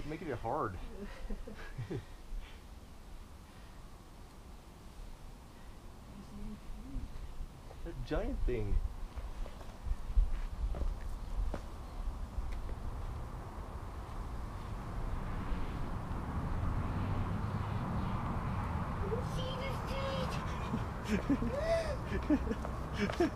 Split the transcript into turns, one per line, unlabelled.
quit making it hard. that giant thing.
See this dude?